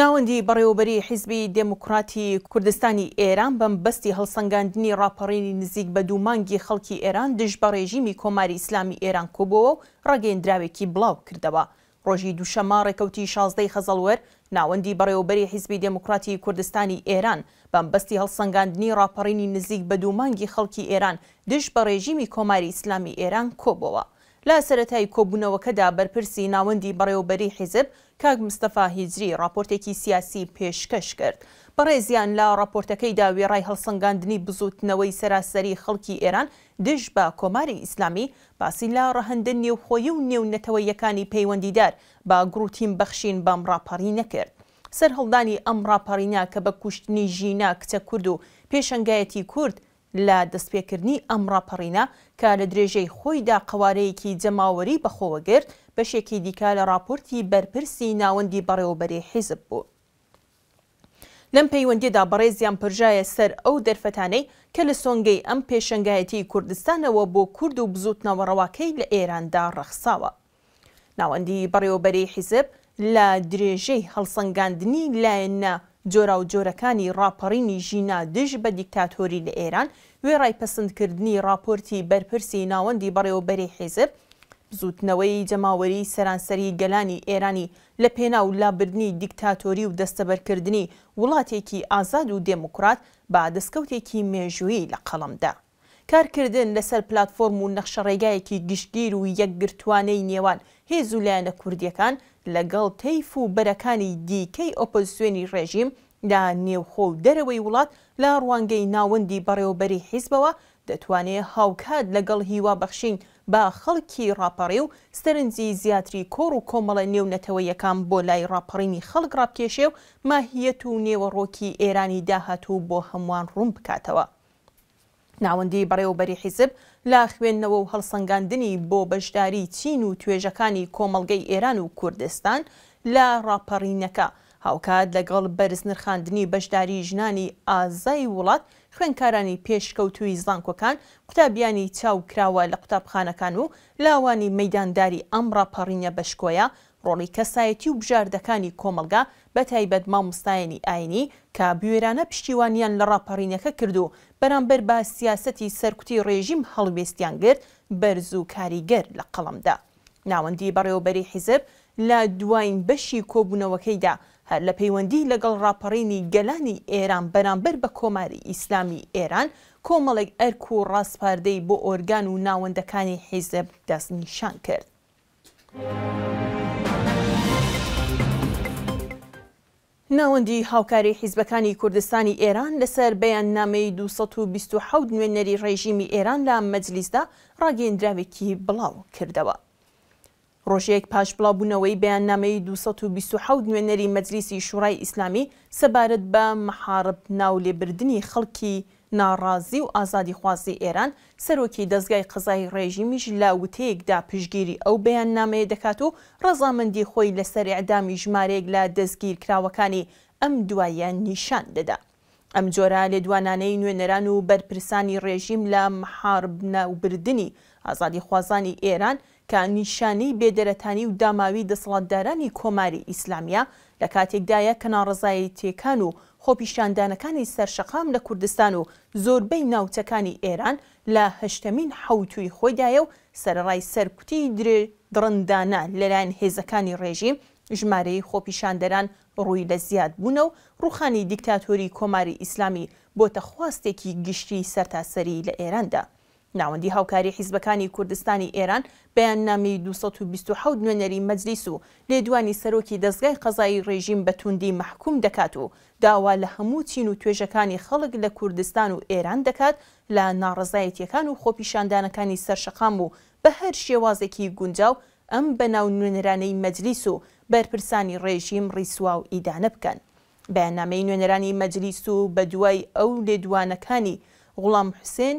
ناوەندی بەڕێوەبەریی حیزبی دێموکڕاتی کوردستانی ئێران بە مەبەستی هەڵسەنگاندنی ڕاپەڕینی نزیک بە دوو مانگی خەڵکی ئێران دژ بە ڕێژیمی کۆماری ئیسلامی ئێران کۆبووەوە و ڕاگەیەندراوێکی بڵاو کردەوە. ڕۆژی دووشەممە ڕێکەوتی شازدە ی خەزەڵوەر ناوەندی بەڕێوەبەریی حیزبی دێموکڕاتی کوردستانی ئێران بە مەبەستی هەڵسەنگاندنی ڕاپەڕینی نزیک بە دوو مانگی خەڵکی ئێران دژ بە ڕێژیمی کۆماری ئیسلامی ئێران کۆبووەوە. لە سەرەتای کۆبوونەوەکەدا بەرپرسی ناوەندی بەڕێوەبەریی حیزب کاک مستەفا هیجری ڕاپۆرتێکی سیاسی پێشکەش کرد. بەڕێزیان لە ڕاپۆرتەکەیدا وێڕای هەڵسەنگاندنی بزووتنەوەی سەراسەری خەڵکی ئێران دژ بە کۆماری ئیسلامی، باسی لە ڕەهەندە نێوخۆیی و نێونەتەوەییەکانی پەیوەندیدار بە گوڕ و تین بەخشین بەم ڕاپەڕینە کرد. سەرهەڵدانی ئەم ڕاپەڕینە کە بە کوشتنی ژینا کچە کورد و پێشەنگایەتی کورد لە دەستپێکردنی ئەم ڕاپەڕینە کە لە درێژەی خۆیدا قەوارەیەکی جەماوەری بەخۆوە گرت، بەشێکی دیکە لە ڕاپۆرتی بەرپرسی ناوەندی بەڕێوەبەریی حیزب بوو. لەم پەیوەندییەدا بەڕێزیان پرژایە سەر ئەو دەرفەتانەی کە لە سۆنگەی ئەم پێشەنگایەتیی کوردستانەوە بۆ کورد و بزووتنەوە ڕەواکەی لە ئێراندا ڕەخساوە. ناوەندی بەڕێوەبەریی حیزب لە درێژەی هەڵسەنگاندنی لایەنە جۆراوجۆرەکانی ڕاپەڕینی ژینا دژ بە دیکتاتۆری لە ئێران، وێڕای پەسندکردنی ڕاپۆرتی بەرپرسی ناوەندی بەڕێوەبەریی حیزب، بزووتنەوەی جەماوەریی سەرانسەری گەلانی ئێرانی لە پێناو لابردنی دیکتاتۆری و دەستەبەرکردنی وڵاتێکی ئازاد و دێموکرات بە دەسکەوتێکی مێژوویی لە قەڵەم دا. کارکردن لەسەر پلاتفۆرم و نەخشەڕێگایەکی گشتگیر و یەکگرتووانەی نێوان هێز و لایەنە کوردییەکان لەگەڵ تەیف و بەرەکانی دیکەی ئۆپۆزسیۆنی ڕێژیم لە نێوخۆ و دەرەوەی وڵات لە ڕوانگەی ناوەندی بەڕێوەبەریی حیزبەوە دەتوانێ هاوکات لەگەڵ هیوا بەخشین بە خەڵکی ڕاپەڕیو سەرنجی زیاتری کۆڕ و کۆمەڵە نێونەتەوەیەکان بۆ لای ڕاپەڕینی خەڵک ڕابکێشێ و ماهییەت و نێوەڕۆکی ئێرانی داهاتوو بۆ هەمووان ڕوون بکاتەوە. ناوەندی بەڕێوەبەری حیزب لە خوێندنەوە و هەڵسەنگاندنی بۆ بەشداری چین و توێژەکانی کۆمەڵگەی ئێران و کوردستان لە ڕاپەڕینەکە، هاوکات لەگەڵ بەرزنرخاندنی بەشداری ژنانی ئازای وڵات، خوێندکارانی پێشکەوتووی زانکۆکان، قوتابیانی چاوکراوە لە قوتابخانەکان و لاوانی مەیدانداری ئەم ڕاپەڕینە بەشکۆیە ڕۆڵی کەسایەتی و بژاردەکانی کۆمەڵگا بە تایبەت مامۆستایانی ئاینی کە بوێرانە پشتیوانیان لە ڕاپەڕینەکە کرد و بەرامبەر بە سیاسەتی سەرکوتی ڕێژیم هەڵوێستیان گرت بەرز و کاریگەر لە قەڵەم دا. ناوەندی بەڕێوەبەریی حیزب لە دوایین بەشی کۆبوونەوەکەیدا هەر لە پەیوەندی لەگەڵ ڕاپەڕینی گەلانی ئێران بەرامبەر بە کۆماری ئیسلامیی ئێران کۆمەڵێک ئەرک و ڕاسپاردەی بۆ ئۆرگان و ناوەندەکانی حیزب دەستنیشان کرد. ناوەندی هاوکاری حیزبەکانی کوردستانی ئێران لەسەر بەیاننامەی دوو سەد و بیست و حەوت نوێنەری ڕێژیمی ئێران لە مەجلیسدا ڕاگەیەندراوێکی بڵاو کردەوە. ڕۆژێک پاش بڵاوبوونەوەی بەیاننامەی دوو سەد و بیست و حەوت نوێنەری مەجلیسی شوڕای ئیسلامی سەبارەت بە محاڕب ناولێبردنی خەڵکی ناڕازی و ئازادیخوازی ئێران، سەرۆکی دەزگای قەزایی ڕێژیمیش لە وتەیەکدا پشتگیری ئەو بەیاننامەیە دەکات و ڕەزامەندی خۆی لەسەر ئێعدامی ژمارەیەک لە دەستگیرکراوەکانی ئەم دواییە نیشان دەدا. ئەم جۆرە لێدوانانەی نوێنەران و بەرپرسانی ڕێژیم لە محارب ناوبردنی ئازادیخوازانی ئێران کە نیشانەی بێدەرەتانی و داماوی دەسەڵاتدارانی کۆماری ئیسلامییە، لە کاتێکدایە کە ناڕەزایەتییەکان و خۆپیشاندانەکانی سەر شەقام لە کوردستان و زۆربەی ناوچەکانی ئێران لە هەشتەمین حەوتووی خۆیدایە و سەرەڕای سەرکوتی دڕندانە لەلایەن هێزەکانی ڕێژیم، ژمارەی خۆپیشاندەران ڕووی لە زیادبوونە و ڕووخانی دیکتاتۆری کۆماری ئیسلامی بۆتە خواستێکی گشتیی سەرتاسەری لە ئێراندا. ناوەندی هاوکاری حیزبەکانی کوردستانی ئێران بەیاننامەی دوو سەد و بیست و حەوت نوێنەری مەجلیس و لێدوانی سەرۆکی دەزگای قەزایی ڕێژیم بە تووندی مەحکووم دەکات و داوا لە هەموو چین و توێژەکانی خەڵک لە کوردستان و ئێران دەکات لە ناڕەزایەتییەکان و خۆپیشاندانەکانی سەرشەقام و بە هەر شێوازێکی گونجاو ئەم بەناو نوێنەرانەی مەجلیس و بەرپرسانی ڕێژیم ڕیسوا و ئیدانە بکەن. بەیاننامەی نوێنەرانی مەجلیس و بەدوای ئەو لێدوانەکانی غوڵام حوسێن،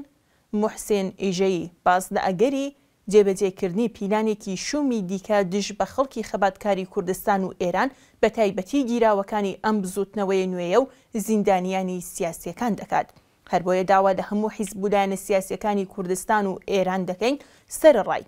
موحسێن ئیژەیی، باس لە ئەگەری جێبەجێکردنی پیلانێکی شوومی دیکە دژ بە خەڵکی خەباتکاری کوردستان و ئێران بەتایبەتی گیراوەکانی ئەم بزووتنەوەیە نوێیە و زیندانیانی سیاسییەکان دەکات هەربۆیە داوا لە هەموو حیزب و لایەنە سیاسییەکانی کوردستان و ئێران دەکەین سەرەڕای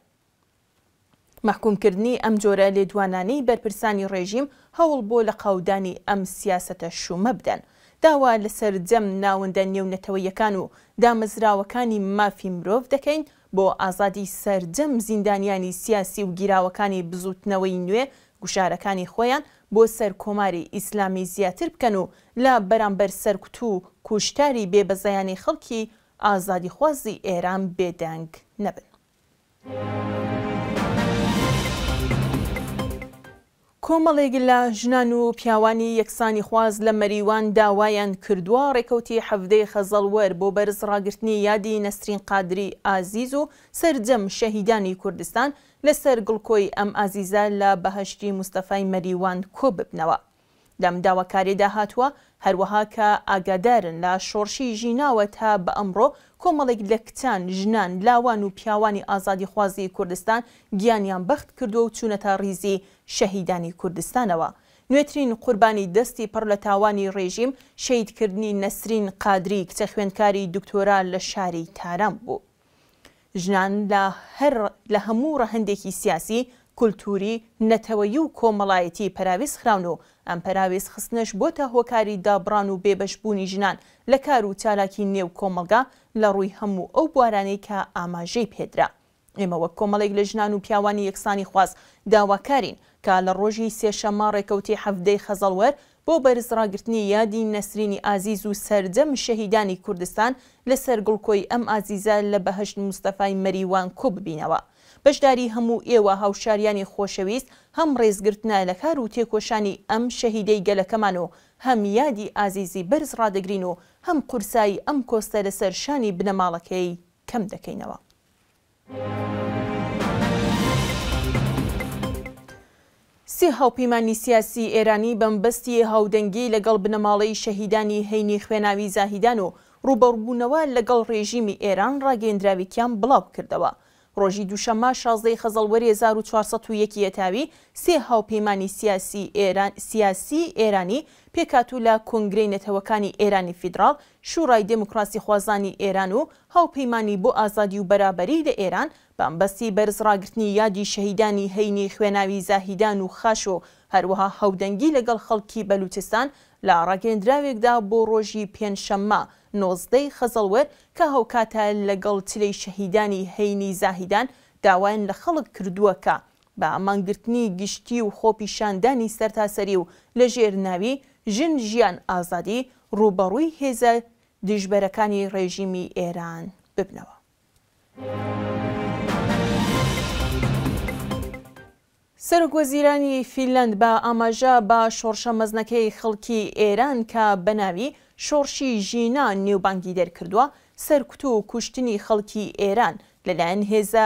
مەحکوومکردنی ئەم جۆرە لێدوانانەی بەرپرسانی ڕێژیم هەوڵ بۆ لەقاودانی ئەم سیاسەتە شوومە بدەن. داوا لە سەرجەم ناوەندە نێونەتەوەییەکان و دامەزراوەکانی مافی مرۆڤ دەکەین بۆ ئازادی سەرجەم زیندانیانی سیاسی و گیراوەکانی بزووتنەوەی نوێ گوشارەکانی خۆیان بۆ سەر کۆماری ئیسلامی زیاتر بکەن و لە بەرامبەر سەرکوت و کوشتاری بێبەزەیانەی خەڵکی ئازادیخوازی ئێران بێدەنگ نەبن. کۆمەڵێک لە ژنان و پیاوانی یەکسانیخواز لە مەریوان داوایان کردووە ڕێکەوتی حەڤدەی خەزەڵوەر بۆ بەرز ڕاگرتنی یادی نەسرین قادری ئازیز و سەرجەم شەهیدانی کوردستان لەسەر گڵکۆی ئەم ئازیزە لە بەهەشتی مستەفای مەریوان کۆببنەوە. لەم داواکاریەدا هاتووە هەروەها کە ئاگادارن لە شۆڕشی ژیناوە تا بە ئەمڕۆ کۆمەڵێک لە کچان، ژنان، لاوان و پیاوانی ئازادیخوازی کوردستان گیانیان بەخت کردووە و چوونەتە ڕیزی شەهیدانی کوردستانەوە. نوێترین قوربانی دەستی پڕ لە تاوانی ڕێژیم شەهیدکردنی نەسرین قادری کچە خوێندکاری دکتۆرا لە شاری تاران بوو. ژنان لە هەر لە هەموو ڕەهەندێکی سیاسی، کولتووری، نەتەوەیی و کۆمەڵایەتی پەراوێز خراون و ئەم پەراوێز خستنەش بۆتە هۆکاری دابڕان و بێبەش بوونی ژنان لە کار و چالاکی نێو کۆمەڵگا لە ڕووی هەموو ئەو بوارانەی کە ئاماژەی پێ درا. ئێمە وەک کۆمەڵێک لە ژنان و پیاوانی یەکسانیخواز داواکارین کە لە ڕۆژی سێشەممە ڕێکەوتی حەڤدەی خەزەڵوەر بۆ بەرز ڕاگرتنی یادی نەسرینی ئازیز و سەرجەم شەهیدانی کوردستان لە سەر گوڵ کۆی ئەم ئازیزە لە بەهەشت مستەفای مەریوان کو ببینەوە بەشداری هەموو ئێوە هاوشاریانی خۆشەویست هەم ڕێزگرتنە لە کار و تێکۆشانی ئەم شەهیدەی گەلەکەمان و هەم یادی ئازیزی بەرز ڕادەگرین و هەم قورسایی ئەم کۆستە لە سەر شانی بنەماڵەکەی کەم دەکەینەوە. سێ هاوپەیمانی سیاسی ئێرانی بەمبەستی هاودەنگی لەگەڵ بنەماڵەی شەهیدانی هەینی خوێناوی زاهیدان و ڕووبەڕووبوونەوە لەگەڵ ڕێژیمی ئێران ڕاگەیەندراوێکیان بڵاوکردەوە. ڕۆژی دووشەممە شازدە ی خەزەڵوەری هەزار و چوار سەد و یەک یەتاوی سێ هاوپەیمانی سیاسی سیاسی ئێرانی پێکهاتوو لە کۆنگرەی نەتەوەکانی ئێرانی فیدراڵ شوڕای دێموکڕاسیخوازانی ئێران و هاوپەیمانی بۆ ئازادی و بەرابەری لە ئێران بە مەبەستی بەرز ڕاگرتنی یادی شەهیدانی هەینی خوێناوی زاهیدان و خاش و هەروەها هاودەنگی لە گەڵ خەڵکی بەلووچستان لە ڕاگەیەندراوێکدا بۆ ڕۆژی پێنجشەممە نۆزدە ی خەزەڵوەر کە هاوکاتە لە گەڵ چلەی شەهیدانی هەینی زاهیدان داوایان لە خەڵک کردووە کە بە مانگرتنی گشتی و خۆپیشاندانی سەرتاسەری و لە ژێر ناوی، ژن، ژیان، ئازادی، ڕووبەڕووی هێزە دژبەرەکانی ڕێژیمی ئێران ببنەوە. سەرۆکوەزیرانی فینلەند بە ئاماژە بە شۆڕشە مەزنەکەی خەڵکی ئێران کە بە ناوی، شۆڕشی ژینا، نێوبانگی دەرکردووە، سەرکوت و کوشتنی خەڵکی ئێران لە لایەن هێزە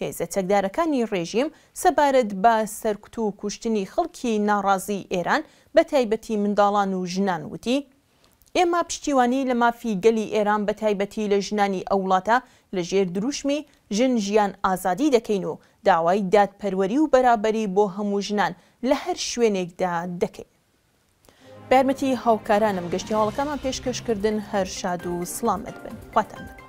هێزە چەکدارەکانی ڕێژیم سەبارەت بە سەرکوت و کوشتنی خەڵکی ناڕازیی ئێران، بەتایبەتی منداڵان و ژنان وتی، ئێمە پشتیوانی لە مافی گەلی ئێران بەتایبەتی لە ژنانی ئەو وڵاتە لە ژێر دروشمی ژن ژیان ئازادی دەکەین و داوای دادپەروەری و بەرابەری بۆ هەموو ژنان لە هەر شوێنێکدا دەکەین. بە یارمەتی هاوکارانم گەشتی هەواڵەکانمان پێشکەش کردن هەر شاد و سڵامەت بن خواتان لەگەڵ